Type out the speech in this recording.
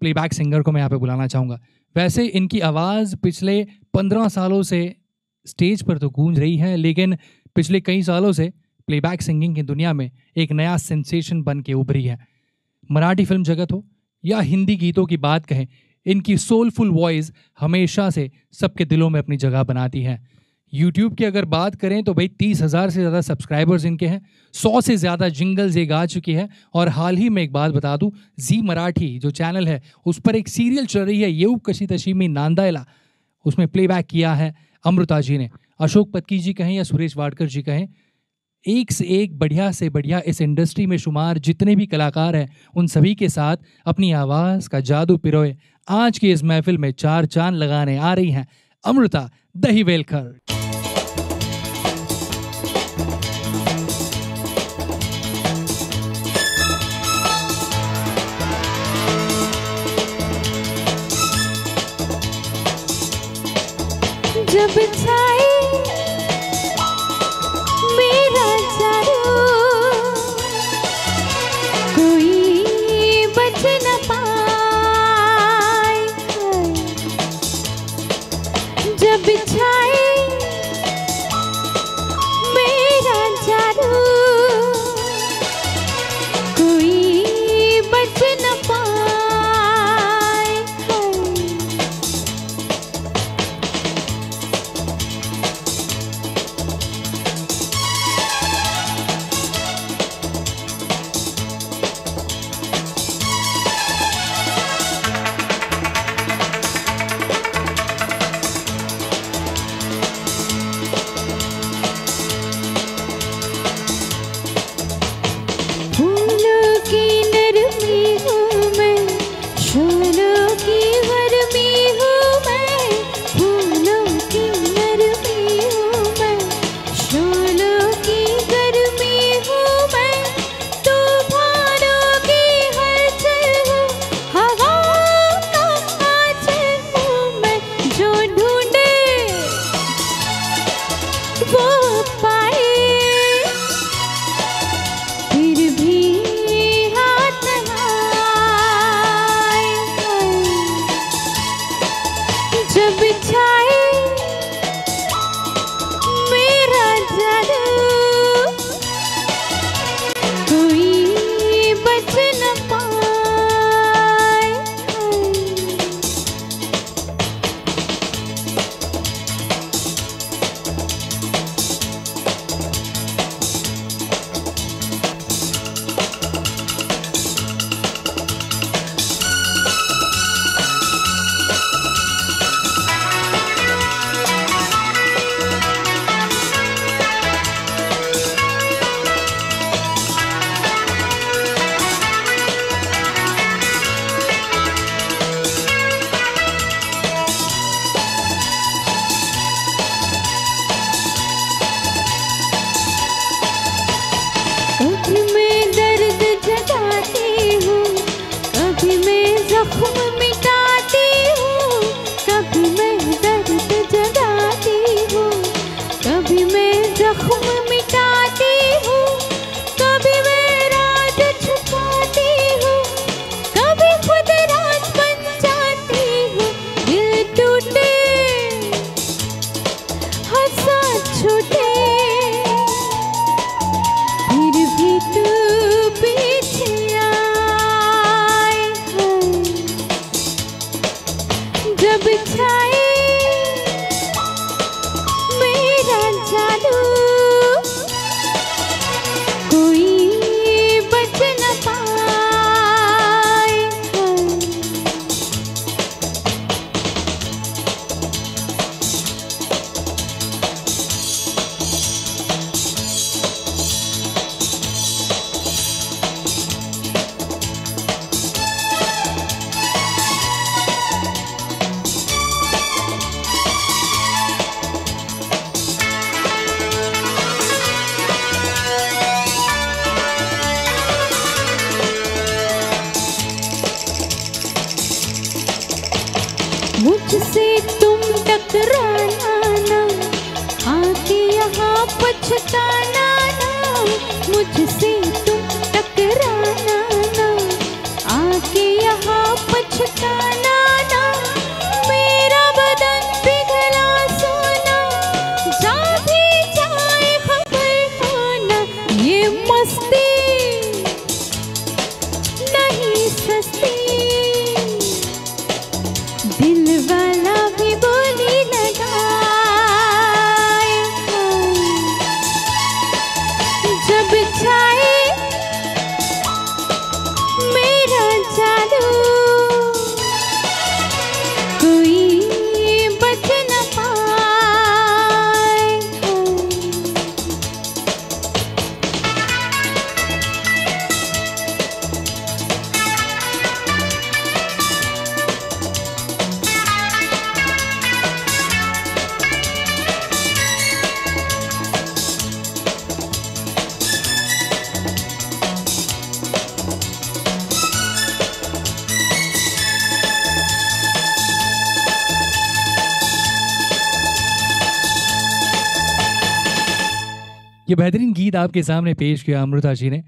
Playback singer को मैं यहाँ पे बुलाना चाहूँगा। वैसे इनकी आवाज़ पिछले पंद्रह सालों से स्टेज पर तो गूंज रही है, लेकिन पिछले कई सालों से प्लेबैक सिंगिंग की दुनिया में एक नया सेंसेशन बन के उभरी है। मराठी फ़िल्म जगत हो या हिंदी गीतों की बात कहें, इनकी सोलफुल वॉइस हमेशा से सबके दिलों में अपनी जगह बनाती है। यूट्यूब की अगर बात करें तो भाई तीस हज़ार से ज़्यादा सब्सक्राइबर्स इनके हैं, सौ से ज़्यादा जिंगल्स ये गा चुकी है, और हाल ही में एक बात बता दूँ जी मराठी जो चैनल है, उस पर एक सीरियल चल रही है येऊ कशी तशीमी नांदायला। उसमें प्लेबैक किया है अमृता जी ने। अशोक पत्की जी कहें या सुरेश वाडकर जी कहें, एक से एक बढ़िया से बढ़िया इस इंडस्ट्री में शुमार जितने भी कलाकार हैं, उन सभी के साथ अपनी आवाज़ का जादू पिरोए। आज की इस महफिल में चार चाँद लगाने आ रही हैं। अमृता, दही वेलकर जब छाए मैं से तुम टकराना ना, आके यहाँ पछताना ना, मुझसे तुम टकराना ना, आके यहाँ पछताना ना, मेरा बदन पिघला सोना जा भी जाए खबर होना ये मस्ती नहीं सस्ती। time. ये बेहतरीन गीत आपके सामने पेश किया अमृता जी ने।